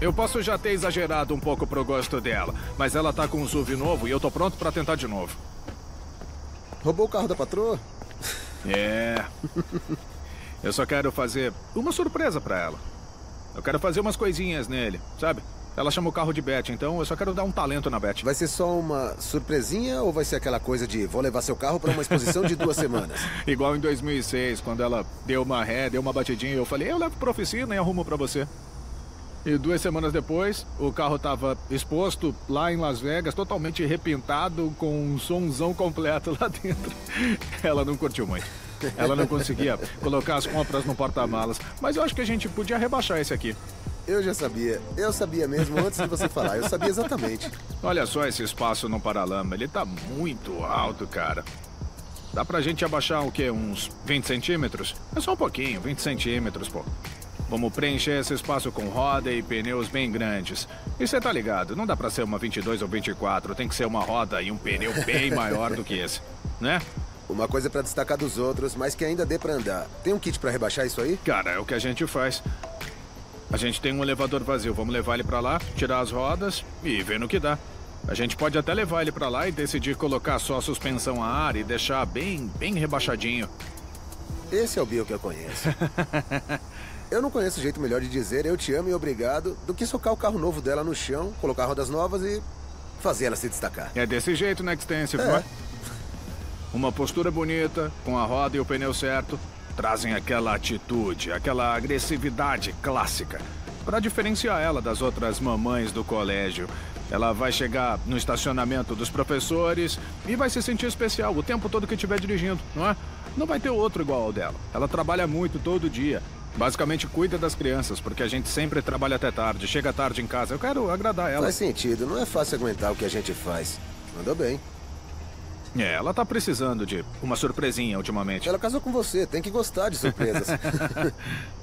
Eu posso já ter exagerado um pouco pro gosto dela, mas ela tá com um SUV novo e eu tô pronto pra tentar de novo. Roubou o carro da patroa? É. Eu só quero fazer uma surpresa pra ela. Eu quero fazer umas coisinhas nele, sabe? Ela chama o carro de Beth, então eu só quero dar um talento na Beth. Vai ser só uma surpresinha ou vai ser aquela coisa de vou levar seu carro pra uma exposição de duas semanas? Igual em 2006, quando ela deu uma ré, deu uma batidinha, eu falei, eu levo pra oficina e arrumo pra você. E duas semanas depois, o carro tava exposto lá em Las Vegas, totalmente repintado, com um somzão completo lá dentro. Ela não curtiu muito. Ela não conseguia colocar as compras no porta-malas. Mas eu acho que a gente podia rebaixar esse aqui. Eu já sabia. Eu sabia mesmo antes de você falar. Eu sabia exatamente. Olha só esse espaço no paralama. Ele tá muito alto, cara. Dá pra gente abaixar o quê? Uns 20 centímetros? É só um pouquinho, 20 centímetros, pô. Vamos preencher esse espaço com roda e pneus bem grandes. E você tá ligado, não dá pra ser uma 22 ou 24, tem que ser uma roda e um pneu bem maior do que esse, né? Uma coisa pra destacar dos outros, mas que ainda dê pra andar. Tem um kit pra rebaixar isso aí? Cara, é o que a gente faz. A gente tem um elevador vazio, vamos levar ele pra lá, tirar as rodas e ver no que dá. A gente pode até levar ele pra lá e decidir colocar só a suspensão a ar e deixar bem, bem rebaixadinho. Esse é o Bill que eu conheço. eu não conheço jeito melhor de dizer eu te amo e obrigado do que socar o carro novo dela no chão, colocar rodas novas e fazer ela se destacar. É desse jeito na Extensive, É. não é? Uma postura bonita, com a roda e o pneu certo, trazem aquela atitude, aquela agressividade clássica. Pra diferenciar ela das outras mamães do colégio. Ela vai chegar no estacionamento dos professores e vai se sentir especial o tempo todo que estiver dirigindo, não é? Não vai ter outro igual ao dela. Ela trabalha muito todo dia. Basicamente cuida das crianças, porque a gente sempre trabalha até tarde, chega tarde em casa. Eu quero agradar ela. Faz sentido, não é fácil aguentar o que a gente faz. Mandou bem. É, ela tá precisando de uma surpresinha ultimamente. Ela casou com você, tem que gostar de surpresas.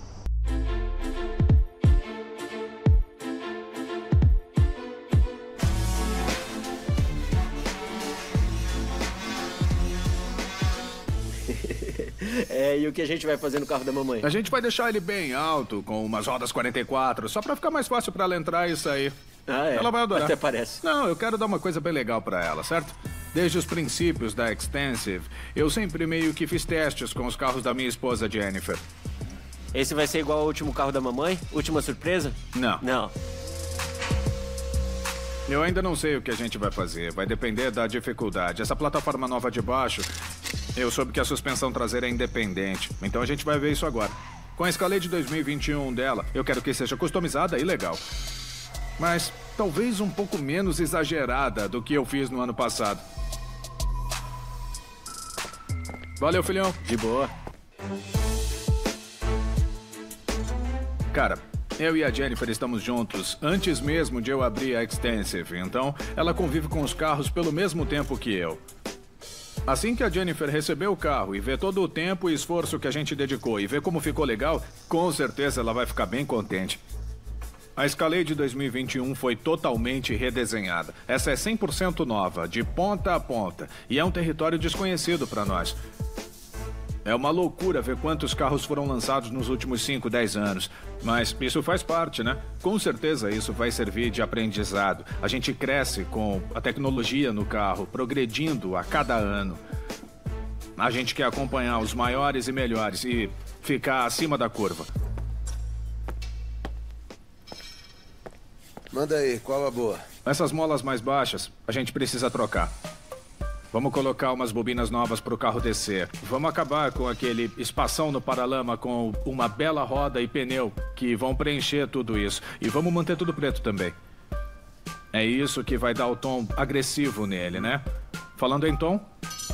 É, e o que a gente vai fazer no carro da mamãe? A gente vai deixar ele bem alto, com umas rodas 44, só pra ficar mais fácil pra ela entrar e sair. Ah, é. Ela vai adorar. Até parece. Não, eu quero dar uma coisa bem legal pra ela, certo? Desde os princípios da Extensive, eu sempre meio que fiz testes com os carros da minha esposa Jennifer. Esse vai ser igual ao último carro da mamãe? Última surpresa? Não. Não. Eu ainda não sei o que a gente vai fazer, vai depender da dificuldade. Essa plataforma nova de baixo, eu soube que a suspensão traseira é independente, então a gente vai ver isso agora. Com a Escalade 2021 dela, eu quero que seja customizada e legal. Mas talvez um pouco menos exagerada do que eu fiz no ano passado. Valeu, filhão. De boa. Cara, eu e a Jennifer estamos juntos antes mesmo de eu abrir a Extensive, então ela convive com os carros pelo mesmo tempo que eu. Assim que a Jennifer receber o carro e ver todo o tempo e esforço que a gente dedicou e ver como ficou legal, com certeza ela vai ficar bem contente. A Escalade 2021 foi totalmente redesenhada. Essa é 100% nova, de ponta a ponta, e é um território desconhecido para nós. É uma loucura ver quantos carros foram lançados nos últimos 5, 10 anos. Mas isso faz parte, né? Com certeza isso vai servir de aprendizado. A gente cresce com a tecnologia no carro, progredindo a cada ano. A gente quer acompanhar os maiores e melhores e ficar acima da curva. Manda aí, qual a boa? Essas molas mais baixas, a gente precisa trocar. Vamos colocar umas bobinas novas pro carro descer. Vamos acabar com aquele espação no paralama com uma bela roda e pneu que vão preencher tudo isso. E vamos manter tudo preto também. É isso que vai dar o tom agressivo nele, né? Falando em tom,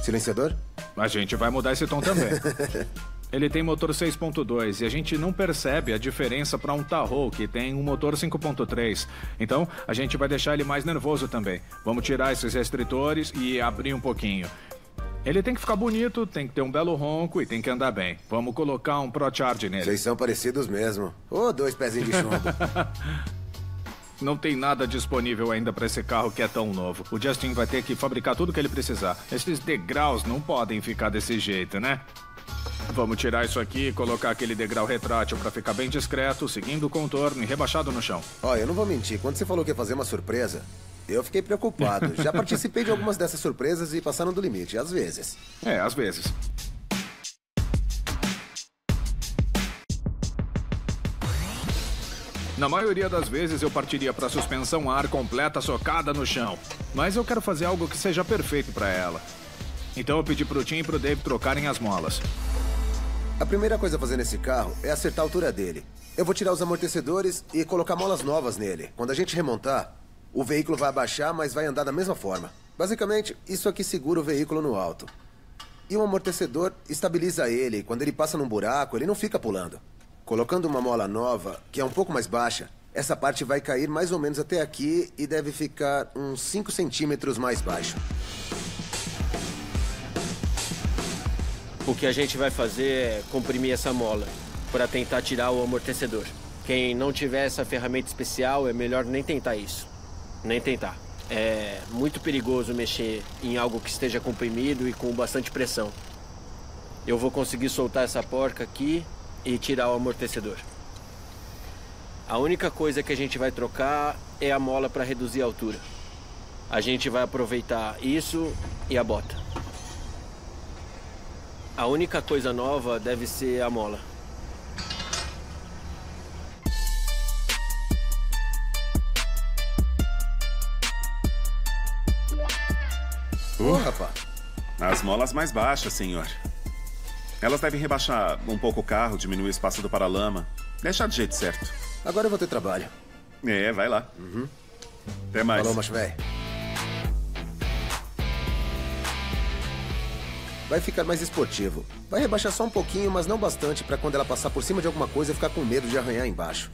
Silenciador? a gente vai mudar esse tom também. Ele tem motor 6.2 e a gente não percebe a diferença para um Tahoe que tem um motor 5.3. Então, a gente vai deixar ele mais nervoso também. Vamos tirar esses restritores e abrir um pouquinho. Ele tem que ficar bonito, tem que ter um belo ronco e tem que andar bem. Vamos colocar um ProCharge nele. Vocês são parecidos mesmo. Ô, dois pezinhos de chumbo. Não tem nada disponível ainda para esse carro que é tão novo. O Justin vai ter que fabricar tudo que ele precisar. Esses degraus não podem ficar desse jeito, né? Vamos tirar isso aqui e colocar aquele degrau retrátil para ficar bem discreto, seguindo o contorno e rebaixado no chão. Olha, eu não vou mentir. Quando você falou que ia fazer uma surpresa, eu fiquei preocupado. Já participei de algumas dessas surpresas e passaram do limite, às vezes. É, às vezes. Na maioria das vezes eu partiria para suspensão ar completa socada no chão. Mas eu quero fazer algo que seja perfeito para ela. Então eu pedi pro Tim e pro Dave trocarem as molas. A primeira coisa a fazer nesse carro é acertar a altura dele. Eu vou tirar os amortecedores e colocar molas novas nele. Quando a gente remontar, o veículo vai abaixar, mas vai andar da mesma forma. Basicamente, isso aqui segura o veículo no alto. E o amortecedor estabiliza ele. Quando ele passa num buraco, ele não fica pulando. Colocando uma mola nova, que é um pouco mais baixa, essa parte vai cair mais ou menos até aqui e deve ficar uns 5 centímetros mais baixo. O que a gente vai fazer é comprimir essa mola para tentar tirar o amortecedor. Quem não tiver essa ferramenta especial, é melhor nem tentar isso. Nem tentar. É muito perigoso mexer em algo que esteja comprimido e com bastante pressão. Eu vou conseguir soltar essa porca aqui e tirar o amortecedor. A única coisa que a gente vai trocar é a mola para reduzir a altura. A gente vai aproveitar isso e a bota. A única coisa nova deve ser a mola. Ô, rapaz. As molas mais baixas, senhor. Elas devem rebaixar um pouco o carro, diminuir o espaço do paralama. Deixar do jeito certo. Agora eu vou ter trabalho. É, vai lá. Até mais. Falou, macho velho. Vai ficar mais esportivo. Vai rebaixar só um pouquinho, mas não bastante para quando ela passar por cima de alguma coisa ficar com medo de arranhar embaixo.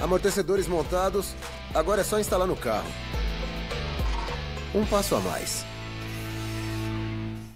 Amortecedores montados, agora é só instalar no carro. Um passo a mais.